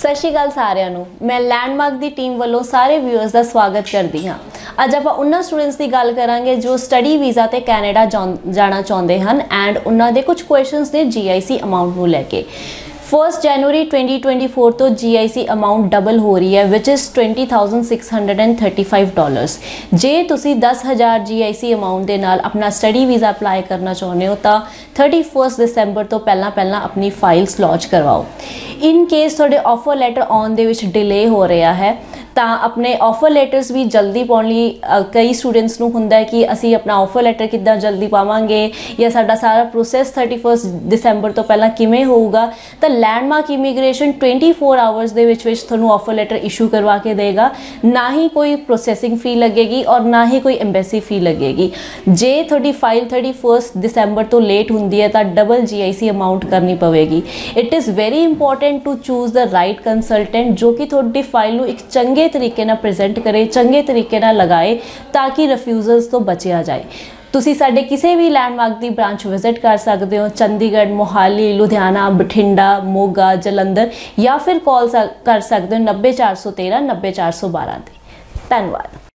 ਸਤਿ ਸ਼੍ਰੀ ਅਕਾਲ ਸਾਰਿਆਂ ਨੂੰ। ਮੈਂ ਲੈਂਡਮਾਰਕ ਦੀ ਟੀਮ ਵੱਲੋਂ ਸਾਰੇ ਵਿਊਅਰਸ ਦਾ ਸਵਾਗਤ ਕਰਦੀ ਹਾਂ। ਅੱਜ ਆਪਾਂ ਉਹਨਾਂ ਸਟੂਡੈਂਟਸ ਦੀ ਗੱਲ ਕਰਾਂਗੇ ਜੋ ਸਟੱਡੀ ਵੀਜ਼ਾ ਤੇ ਕੈਨੇਡਾ ਜਾਣ- ਜਾਣਾ ਚਾਹੁੰਦੇ ਹਨ ਐਂਡ ਉਹਨਾਂ ਦੇ ਕੁਝ ਕੁਐਸਚਨਸ ਨੇ GIC ਅਮਾਉਂਟ ਨੂੰ ਲੈ ਕੇ। 1 ਜਨਵਰੀ 2024 ਤੋਂ GIC ਅਮਾਉਂਟ ਡਬਲ ਹੋ ਰਹੀ ਹੈ, which is 20635 ਡਾਲਰਸ ਜੇ ਤੁਸੀਂ 10000 GIC ਅਮਾਉਂਟ ਦੇ ਨਾਲ ਆਪਣਾ ਸਟੱਡੀ ਵੀਜ਼ਾ ਅਪਲਾਈ ਕਰਨਾ ਚਾਹੁੰਦੇ ਹੋ, ਤਾਂ 31 ਦਸੰਬਰ ਤੋਂ ਪਹਿਲਾਂ ਪਹਿਲਾਂ ਆਪਣੀ ਫਾਈਲਸ ਲੌਂਚ ਕਰਵਾਓ। ਇਨ ਕੇਸ ਤੁਹਾਡੇ ਆਫਰ ਲੈਟਰ ਆਉਣ ਦੇ ਵਿੱਚ ਡਿਲੇ ਹੋ ਰਿਹਾ ਹੈ ਤਾਂ ਆਪਣੇ ਆਫਰ ਲੈਟਰਸ ਵੀ ਜਲਦੀ ਪਾਉਣ ਲਈ ਕਈ ਸਟੂਡੈਂਟਸ ਨੂੰ ਹੁੰਦਾ ਹੈ ਕਿ ਅਸੀਂ ਆਪਣਾ ਆਫਰ ਲੈਟਰ ਕਿੱਦਾਂ ਜਲਦੀ ਪਾਵਾਂਗੇ ਜਾਂ ਸਾਡਾ ਸਾਰਾ ਪ੍ਰੋਸੈਸ 31 ਦਸੰਬਰ ਤੋਂ ਪਹਿਲਾਂ ਕਿਵੇਂ ਹੋਊਗਾ, ਤਾਂ ਲੈਂਡਮਾਰਕ ਇਮੀਗ੍ਰੇਸ਼ਨ 24 ਆਵਰਸ ਦੇ ਵਿੱਚ ਵਿੱਚ ਤੁਹਾਨੂੰ ਆਫਰ ਲੈਟਰ ਇਸ਼ੂ ਕਰਵਾ ਕੇ ਦੇਗਾ। ਨਾ ਹੀ ਕੋਈ ਪ੍ਰੋਸੈਸਿੰਗ ਫੀ ਲੱਗੇਗੀ ਔਰ ਨਾ ਹੀ ਕੋਈ ਐਮਬੈਸੀ ਫੀ ਲੱਗੇਗੀ। ਜੇ ਤੁਹਾਡੀ ਫਾਈਲ 31 ਦਸੰਬਰ ਤੋਂ ਲੇਟ ਹੁੰਦੀ ਹੈ ਤਾਂ ਡਬਲ GIC ਅਮਾਉਂਟ ਕਰਨੀ ਪਵੇਗੀ। It is very important to choose the right consultant ਜੋ ਕਿ ਤੁਹਾਡੀ ਫਾਈਲ ਨੂੰ ਇੱਕ ਚੰਗੇ ਤਰੀਕੇ ਨਾਲ ਪ੍ਰੈਜ਼ੈਂਟ ਕਰੇ, ਚੰਗੇ ਤਰੀਕੇ ਨਾਲ ਲਗਾਏ ਤਾਂ ਕਿ ਰਿਫਿਊਜ਼ਲਸ ਤੋਂ ਬਚਿਆ ਜਾਏ। ਤੁਸੀਂ ਸਾਡੇ ਕਿਸੇ ਵੀ ਲੈਂਡਮਾਰਕ ਦੀ ਬ੍ਰਾਂਚ ਵਿਜ਼ਿਟ ਕਰ ਸਕਦੇ ਹੋ, ਚੰਡੀਗੜ੍ਹ, ਮੋਹਾਲੀ, ਲੁਧਿਆਣਾ, ਬਠਿੰਡਾ, ਮੋਗਾ, ਜਲੰਧਰ ਜਾਂ ਫਿਰ ਕਾਲ ਕਰ ਸਕਦੇ ਹੋ 90413 90412 ਤੇ। ਧੰਨਵਾਦ।